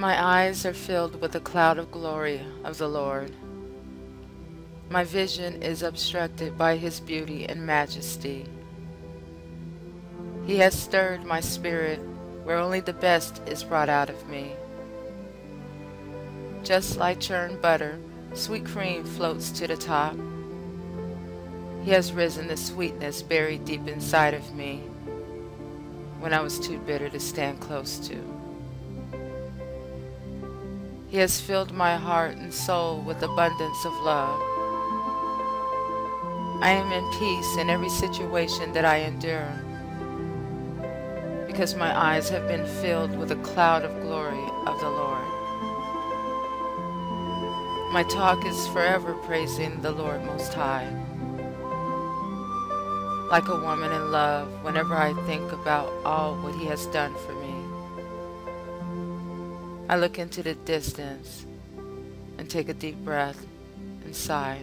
My eyes are filled with the cloud of glory of the Lord. My vision is obstructed by his beauty and majesty. He has stirred my spirit where only the best is brought out of me. Just like churned butter, sweet cream floats to the top. He has risen the sweetness buried deep inside of me when I was too bitter to stand close to. He has filled my heart and soul with abundance of love. I am in peace in every situation that I endure because my eyes have been filled with a cloud of glory of the Lord. My talk is forever praising the Lord Most High. Like a woman in love whenever I think about all what He has done for me. I look into the distance and take a deep breath and sigh.